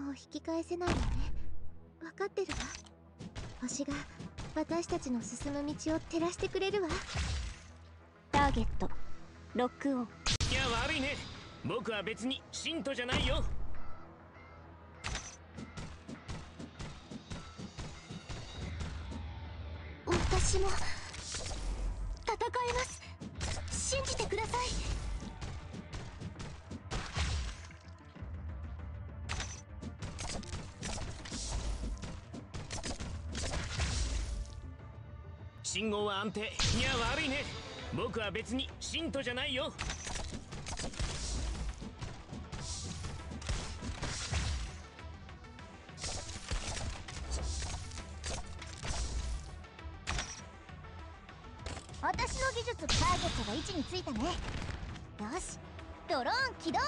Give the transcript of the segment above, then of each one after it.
もう引き返せないよね。分かってるわ。星が私たちの進む道を照らしてくれるわ。ターゲットロックオン。いや悪いね。僕は別に信徒じゃないよ。私も戦えます。信じてください信号は安定。いや悪いね。僕は別に信徒じゃないよ。私の技術ターゲットが位置についたね。よしドローン起動。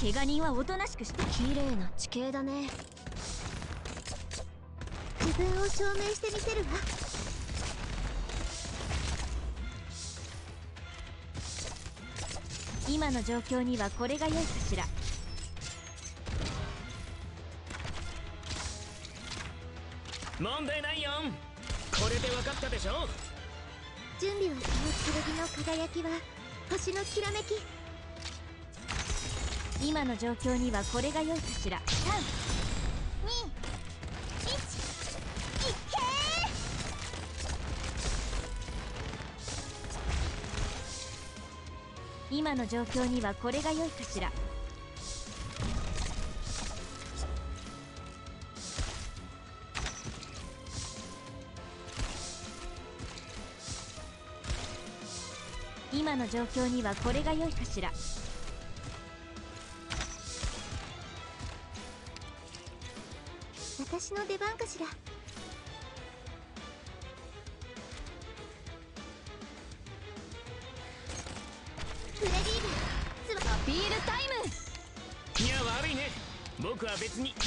怪我人はおとなしくして綺麗な地形だね。自分を証明してみせるわ今の状況にはこれが良いかしら。問題ないよ。んこれで分かったでしょ。準備はその剣の輝きは星のきらめき。今の状況にはこれが良いかしら。321今の状況にはこれが良いかしら。今の状況にはこれが良いかしら。私の出番かしら。フレディーブアピールタイムいや悪いね僕は別にいけ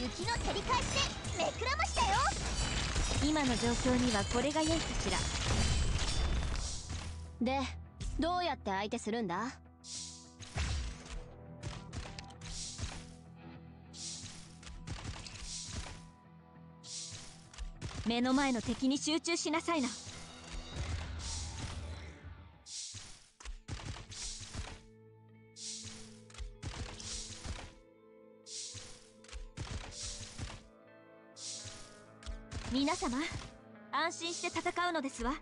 雪の照り返しでめくらましたよ。今の状況にはこれが良いかしら。でどうやって相手するんだ？目の前の敵に集中しなさいな。心して戦うのですわ。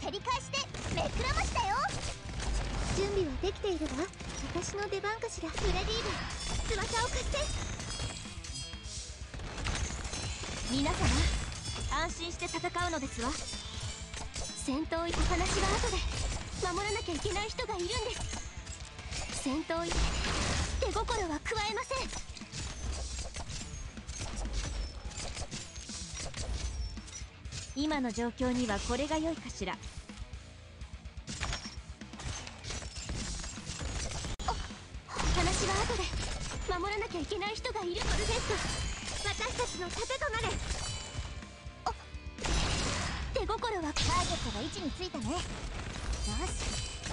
照り返しでめくらましたよ。準備はできているわ。私の出番かしら。フレディーブ翼を貸して。皆様安心して戦うのですわ戦闘員お話は後で守らなきゃいけない人がいるんです。戦闘員手心は加えません今の状況にはこれが良いかしら。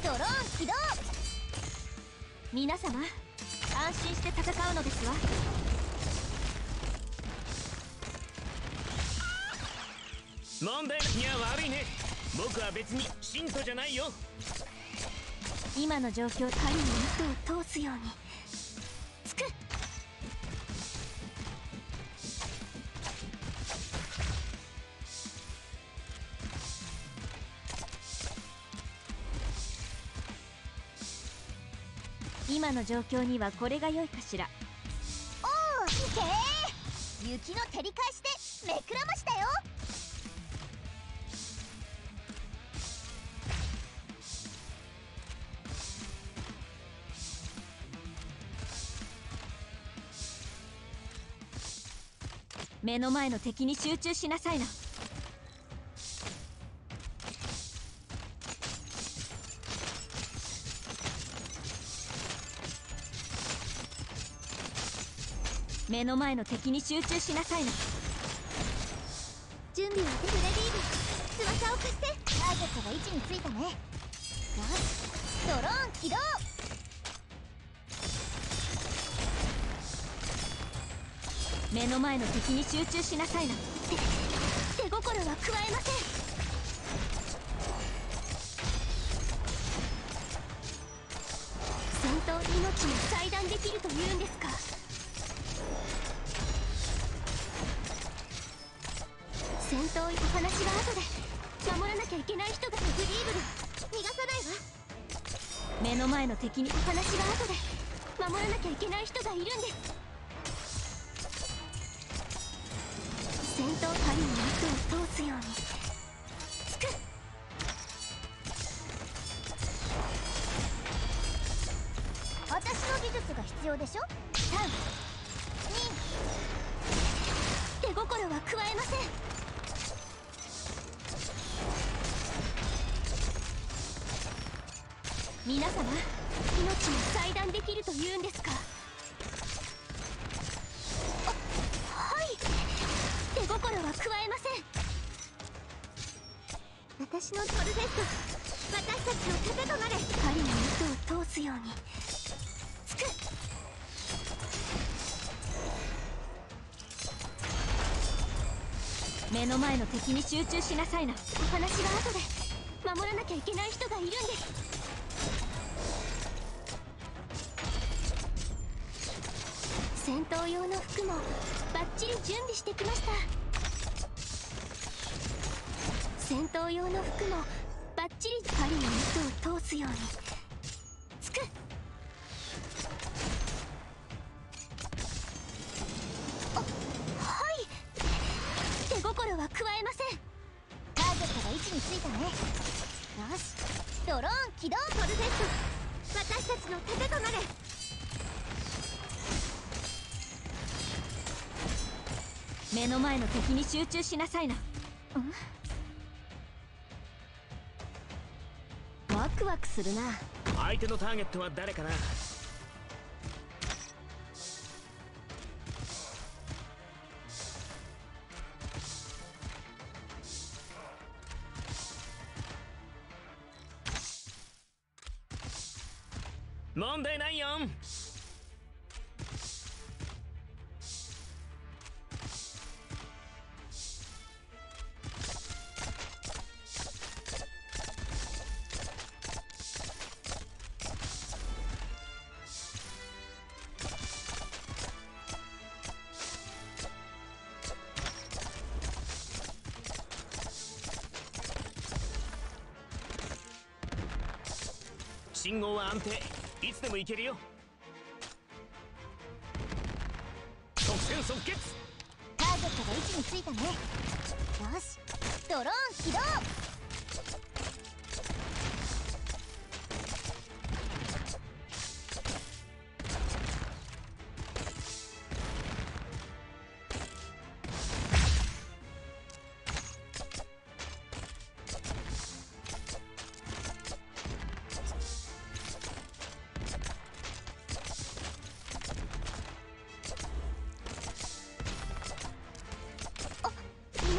ドローン起動皆様安心して戦うのですわ。問題いや悪いね。僕は別に信徒じゃないよ。今の状況神の糸を通すように今の状況にはこれが良いかしら。おおいけ雪の照り返しでめくらましたよ。目の前の敵に集中しなさいな目の前の敵に集中しなさいな準備はできレディー翼を貸して。ターゲットが位置についたね。よしドローン起動。目の前の敵に集中しなさいな。手手心は加えません。戦闘に命を裁断できるというんですか戦闘お話は後で守らなきゃいけない人がグリーブル逃がさないわ目の前の敵にお話は後で守らなきゃいけない人がいるんです。戦闘針に糸を通す。ようにつく私の技術が必要でしょ3 2手心は加えません皆様命を裁断できるというんですか？はい。手心は加えません。私のトルフェット私たちの盾となれ針に糸を通すように。つく。目の前の敵に集中しなさいな。お話は後で。守らなきゃいけない人がいるんです。戦闘用の服もバッチリ準備してきました。戦闘用の服もバッチリ針に糸を通すように。つく。あはい。手心は加えません。ターゲットが位置についたね。よし。ドローン起動トルフェット。私たちの盾となれ。目の前の敵に集中しなさいな。ワクワクするな。相手のターゲットは誰かな？問題ないよ。信号は安定。いつでも行けるよ。直線即決。ターゲットが位置についたね。よし。ドローン起動。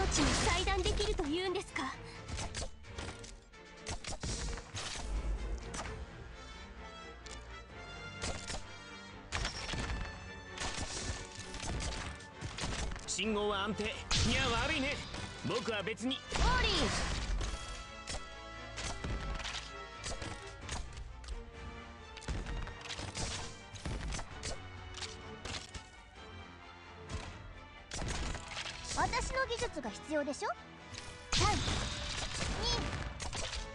命を裁断できるというんですか？信号は安定。いや悪いね。僕は別に。オーリー私の技術が必要でしょ？321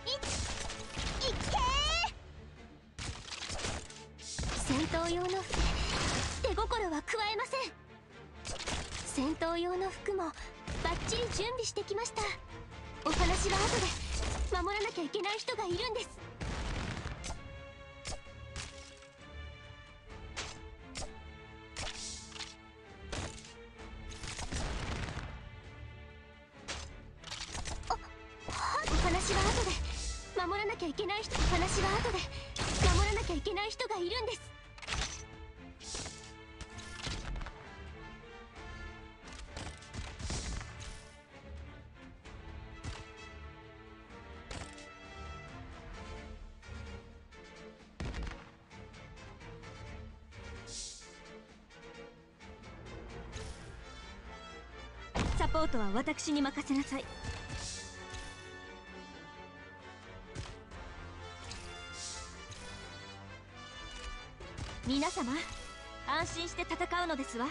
い。っけ戦闘用の服手心は加えません戦闘用の服もバッチリ準備してきましたお話は後で守らなきゃいけない人がいるんですきゃいけない人の話は後で守らなきゃいけない人がいるんです。サポートは私に任せなさい。皆様安心して戦うのですわ。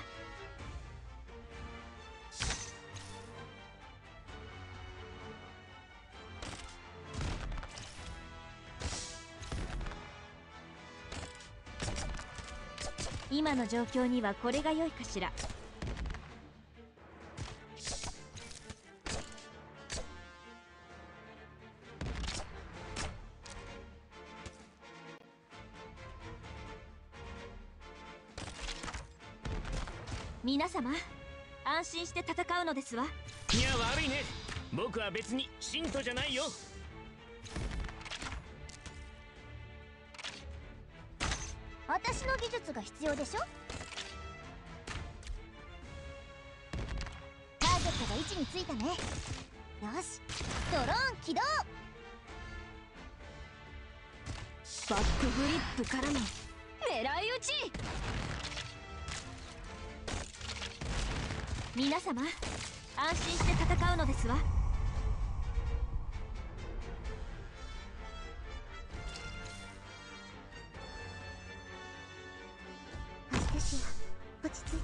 今の状況にはこれが良いかしら。様安心して戦うのですわ。いや悪いね。僕は別に信徒じゃないよ。私の技術が必要でしょ？ターゲットが位置についたね。よしドローン起動。バックフリップからの狙い撃ち皆様安心して戦うのですわ。アステシア落ち着い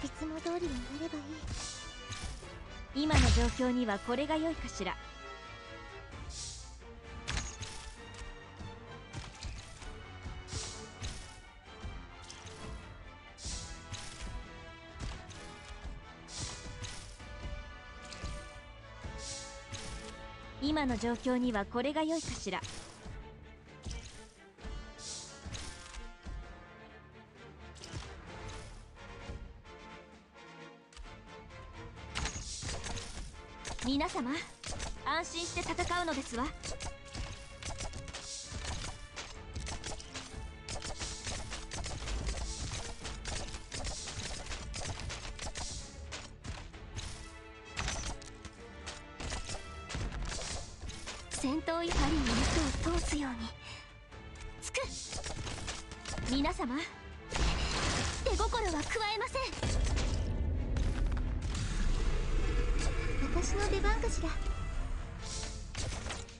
ていつも通りになればいい。今の状況にはこれが良いかしら今の状況にはこれが良いかしら。皆様安心して戦うのですわ。戦闘位針に糸を通すように。つく。皆様。手心は加えません。私の出番かしら。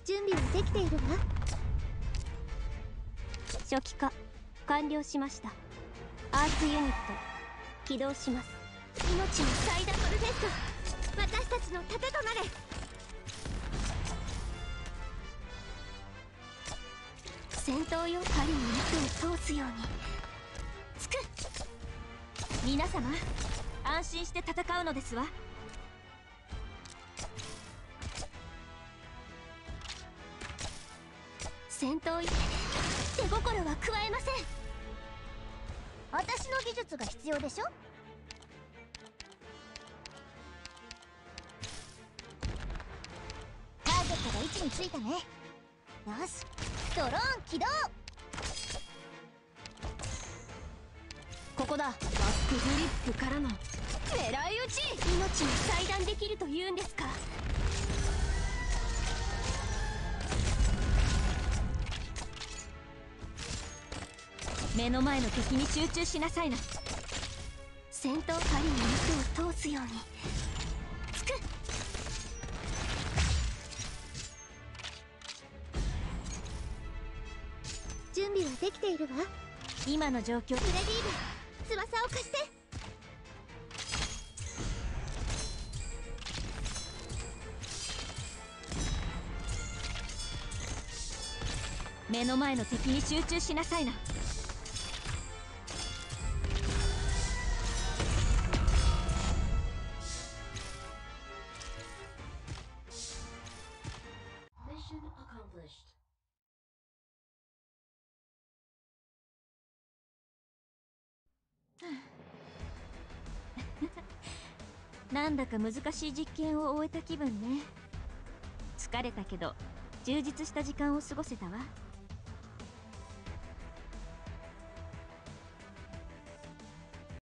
準備はできているわ。初期化。完了しました。アーツユニット。起動します。命の最大フルフェット。私たちの盾となれ戦闘用針に糸を通すように。つく。皆様安心して戦うのですわ。戦闘員手心は加えません。私の技術が必要でしょ？ターゲットが位置についたね。よし。ドローン起動。ここだ。バックフリップからの狙い撃ち。命を裁断できるというんですか。目の前の敵に集中しなさいな。戦闘針に糸を通すように。できているわ。今の状況。フレディーブ翼を貸して。目の前の敵に集中しなさいななんだか難しい実験を終えた気分ね。疲れたけど充実した時間を過ごせたわ。